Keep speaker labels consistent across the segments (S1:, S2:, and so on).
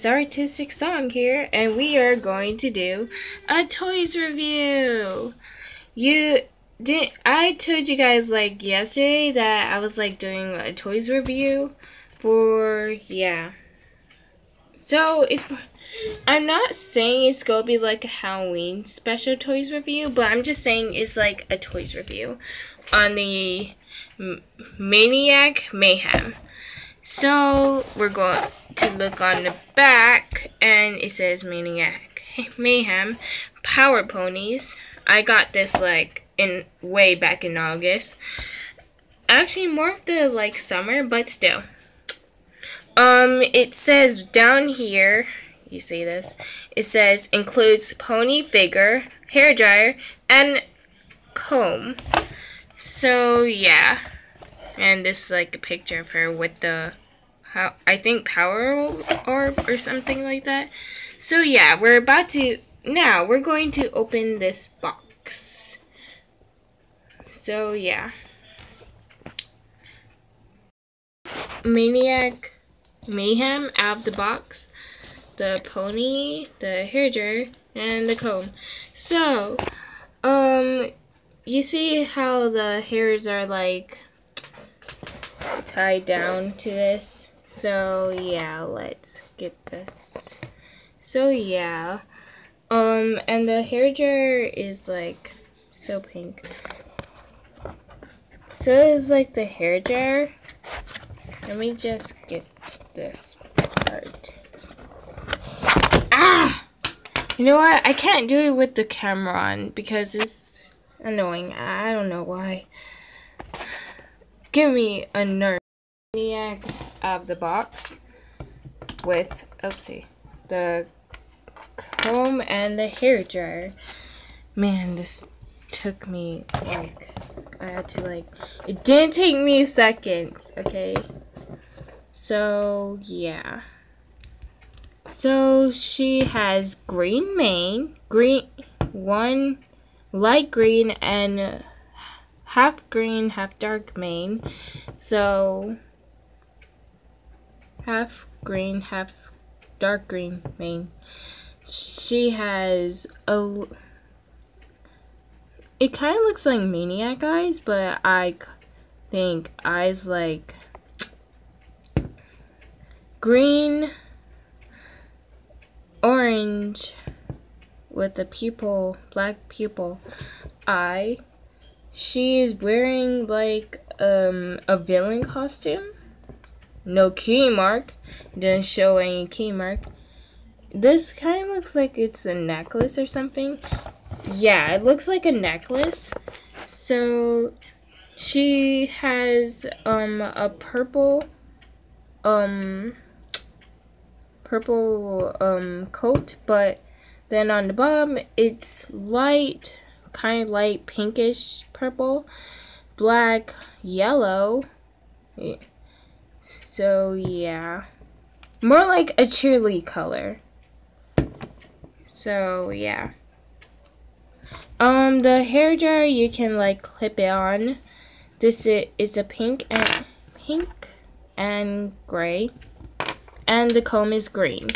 S1: It's artistic song here, and we are going to do a toys review. You did I told you guys like yesterday that I was like doing a toys review for yeah. So it's I'm not saying it's gonna be like a Halloween special toys review, but I'm just saying it's like a toys review on the Maniac Mayhem. So we're going to look on the back, and it says Maniac Mayhem Power Ponies. I got this like in way back in August. Actually, more of the like summer, but still. Um, it says down here, you see this? It says includes pony figure, hair dryer, and comb. So yeah, and this is like a picture of her with the how I think power orb or something like that. So yeah, we're about to now we're going to open this box. So yeah. Maniac Mayhem out of the box. The pony, the hair dryer, and the comb. So, um, you see how the hairs are like tied down to this? So yeah, let's get this. So yeah, um, and the hair dryer is like so pink. So it's like the hair dryer. Let me just get this part. Ah! You know what? I can't do it with the camera on because it's annoying. I don't know why. Give me a nerve. Maniac of the box with, oopsie, the comb and the hair dryer. Man, this took me, like, I had to, like, it didn't take me seconds, okay? So, yeah. So, she has green mane, green, one light green, and half green, half dark mane. So, half green, half dark green mane. She has a. It kind of looks like maniac eyes, but I think eyes like green, orange, with a pupil, black pupil eye. She is wearing like um, a villain costume no key mark. Didn't show any key mark. This kind of looks like it's a necklace or something. Yeah, it looks like a necklace. So she has um a purple um purple um coat, but then on the bottom it's light kind of light pinkish purple, black, yellow. So yeah. More like a cheerly color. So yeah. Um the hair dryer you can like clip it on. This is a pink and pink and gray. And the comb is green.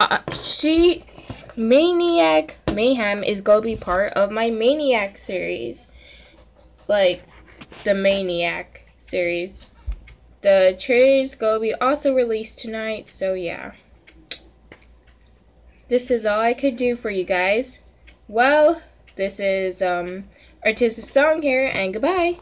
S1: Uh, she Maniac Mayhem is gonna be part of my Maniac series. Like the Maniac series. The trailers go be also released tonight, so yeah. This is all I could do for you guys. Well, this is um Artistic Song here, and goodbye.